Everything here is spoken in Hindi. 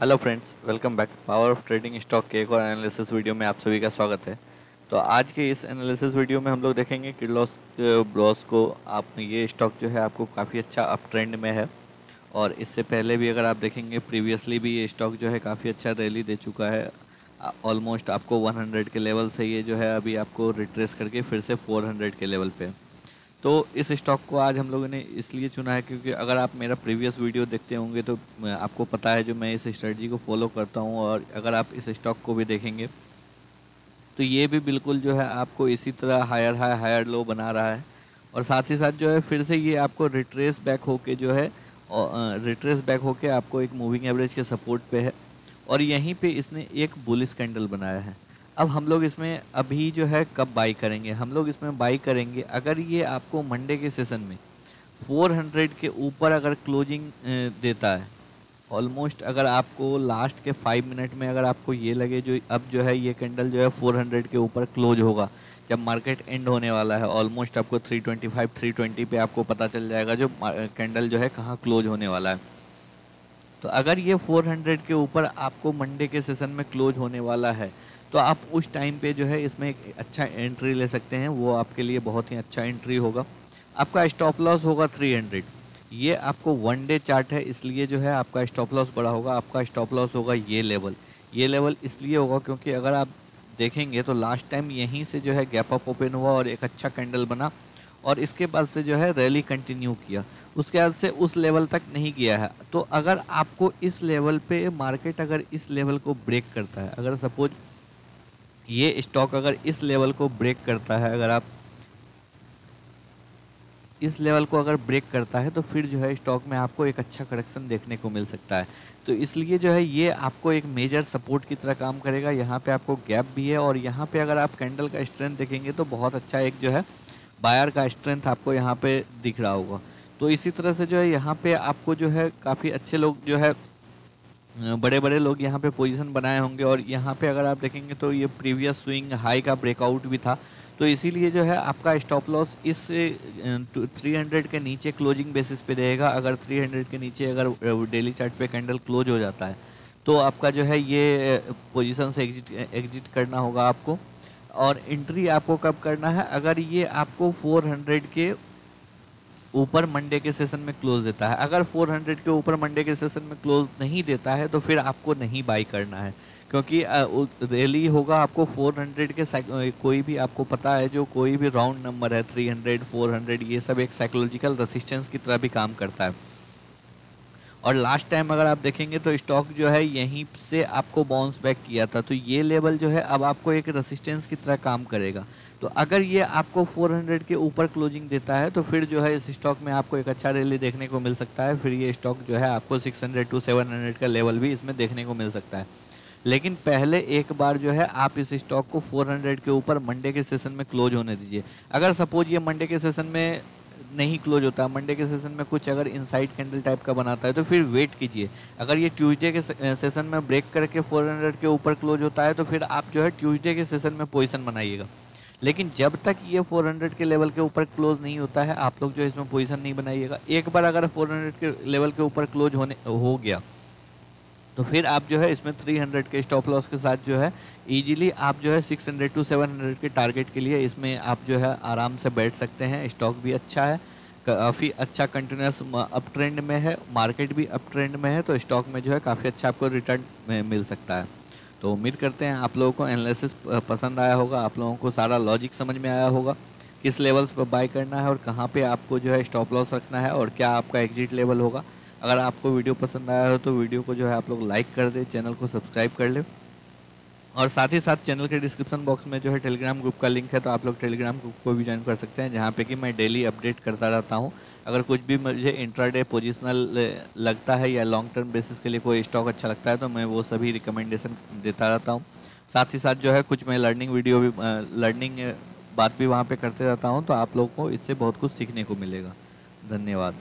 Hello friends welcome back power of trading stock के एक और एनालिसिस वीडियो में आप सभी का स्वागत है। तो आज के इस एनालिसिस वीडियो में हम लोग देखेंगे किर्लोस ब्रॉस को आप, ये स्टॉक जो है आपको काफ़ी अच्छा अप ट्रेंड में है। और इससे पहले भी अगर आप देखेंगे प्रीवियसली भी ये स्टॉक जो है काफ़ी अच्छा रैली दे चुका है। ऑलमोस्ट आपको 100 के लेवल से ये जो है अभी आपको रिट्रेस करके फिर से 400 के लेवल पे। तो इस स्टॉक को आज हम लोगों ने इसलिए चुना है क्योंकि अगर आप मेरा प्रीवियस वीडियो देखते होंगे तो आपको पता है जो मैं इस स्ट्रेटजी को फॉलो करता हूँ और अगर आप इस स्टॉक को भी देखेंगे तो ये भी बिल्कुल जो है आपको इसी तरह हायर हाई हायर लो बना रहा है। और साथ ही साथ जो है फिर से ये आपको रिट्रेस बैक होके जो है रिट्रेस बैक होके आपको एक मूविंग एवरेज के सपोर्ट पे है। और यहीं पे इसने एक बुलिस कैंडल बनाया है। अब हम लोग इसमें अभी जो है कब बाई करेंगे? हम लोग इसमें बाई करेंगे अगर ये आपको मंडे के सेशन में 400 के ऊपर अगर क्लोजिंग देता है ऑलमोस्ट अगर आपको लास्ट के फाइव मिनट में अगर आपको ये लगे जो अब जो है ये कैंडल जो है 400 के ऊपर क्लोज होगा, जब मार्केट एंड होने वाला है ऑलमोस्ट आपको 325 320 पे आपको पता चल जाएगा जो कैंडल जो है कहाँ क्लोज होने वाला है। तो अगर ये 400 के ऊपर आपको मंडे के सेशन में क्लोज होने वाला है तो आप उस टाइम पे जो है इसमें एक अच्छा एंट्री ले सकते हैं। वो आपके लिए बहुत ही अच्छा एंट्री होगा। आपका स्टॉप लॉस होगा 300 ये आपको वन डे चार्ट है, इसलिए जो है आपका स्टॉप लॉस बड़ा होगा। आपका स्टॉप लॉस होगा ये लेवल ये लेवल इसलिए होगा क्योंकि अगर आप देखेंगे तो लास्ट टाइम यहीं से जो है गैप अप ओपन हुआ और एक अच्छा कैंडल बना। और इसके बाद से जो है रैली कंटिन्यू किया। उसके बाद से उस लेवल तक नहीं गया है। तो अगर आपको इस लेवल पे मार्केट अगर इस लेवल को ब्रेक करता है, अगर सपोज़ ये स्टॉक अगर इस लेवल को ब्रेक करता है, अगर आप इस लेवल को अगर ब्रेक करता है तो फिर जो है स्टॉक में आपको एक अच्छा करेक्शन देखने को मिल सकता है। तो इसलिए जो है ये आपको एक मेजर सपोर्ट की तरह काम करेगा। यहाँ पे आपको गैप भी है और यहाँ पे अगर आप कैंडल का स्ट्रेंथ देखेंगे तो बहुत अच्छा एक जो है बायर का स्ट्रेंथ आपको यहाँ पे दिख रहा होगा। तो इसी तरह से जो है यहाँ पे आपको जो है काफ़ी अच्छे लोग जो है बड़े बड़े लोग यहाँ पे पोजीशन बनाए होंगे और यहाँ पे अगर आप देखेंगे तो ये प्रीवियस स्विंग हाई का ब्रेकआउट भी था। तो इसीलिए जो है आपका स्टॉप लॉस इस 300 के नीचे क्लोजिंग बेसिस पे रहेगा। अगर 300 के नीचे अगर डेली चार्ट पे कैंडल क्लोज हो जाता है तो आपका जो है ये पोजीशन से एग्जिट एग्जिट करना होगा आपको। और एंट्री आपको कब करना है? अगर ये आपको 400 के ऊपर मंडे के सेशन में क्लोज देता है। अगर 400 के ऊपर मंडे के सेशन में क्लोज नहीं देता है तो फिर आपको नहीं बाई करना है। क्योंकि रैली होगा आपको 400 के कोई भी आपको पता है, जो कोई भी राउंड नंबर है 300 400 ये सब एक साइकोलॉजिकल रेसिस्टेंस की तरह भी काम करता है। और लास्ट टाइम अगर आप देखेंगे तो स्टॉक जो है यहीं से आपको बाउंस बैक किया था। तो ये लेवल जो है अब आपको एक रेसिस्टेंस की तरह काम करेगा। तो अगर ये आपको 400 के ऊपर क्लोजिंग देता है तो फिर जो है इस स्टॉक में आपको एक अच्छा रैली देखने को मिल सकता है। फिर ये स्टॉक जो है आपको 600 टू 700 का लेवल भी इसमें देखने को मिल सकता है। लेकिन पहले एक बार जो है आप इस स्टॉक को 400 के ऊपर मंडे के सेशन में क्लोज होने दीजिए। अगर सपोज़ ये मंडे के सेशन में नहीं क्लोज होता। है मंडे के सेशन में कुछ अगर इनसाइड कैंडल टाइप का बनाता है तो फिर वेट कीजिए। अगर ये ट्यूसडे के सेशन में ब्रेक करके 400 के ऊपर क्लोज होता है तो फिर आप जो है ट्यूसडे के सेशन में पोजीशन बनाइएगा। लेकिन जब तक ये 400 के लेवल के ऊपर क्लोज नहीं होता है, आप लोग जो है इसमें पोजिशन नहीं बनाइएगा। एक बार अगर 400 के लेवल के ऊपर क्लोज होने, हो गया तो फिर आप जो है इसमें 300 के स्टॉप लॉस के साथ जो है इजीली आप जो है 600 टू 700 के टारगेट के लिए इसमें आप जो है आराम से बैठ सकते हैं। स्टॉक भी अच्छा है, काफ़ी अच्छा कंटिन्यूस अप ट्रेंड में है मार्केट भी अप ट्रेंड में है तो स्टॉक में जो है काफ़ी अच्छा आपको रिटर्न मिल सकता है। तो उम्मीद करते हैं आप लोगों को एनालिसिस पसंद आया होगा, आप लोगों को सारा लॉजिक समझ में आया होगा, किस लेवल्स पर बाय करना है और कहाँ पे आपको जो है स्टॉप लॉस रखना है और क्या आपका एग्जिट लेवल होगा। अगर आपको वीडियो पसंद आया हो तो वीडियो को जो है आप लोग लाइक कर दें चैनल को सब्सक्राइब कर ले। और साथ ही साथ चैनल के डिस्क्रिप्शन बॉक्स में जो है टेलीग्राम ग्रुप का लिंक है तो आप लोग टेलीग्राम ग्रुप को भी ज्वाइन कर सकते हैं, जहाँ पे कि मैं डेली अपडेट करता रहता हूँ। अगर कुछ भी मुझे इंट्राडे पोजिशनल लगता है या लॉन्ग टर्म बेसिस के लिए कोई स्टॉक अच्छा लगता है तो मैं वो सभी रिकमेंडेशन देता रहता हूँ। साथ ही साथ जो है कुछ मैं लर्निंग वीडियो भी लर्निंग बात भी वहाँ पर करते रहता हूँ तो आप लोग को इससे बहुत कुछ सीखने को मिलेगा। धन्यवाद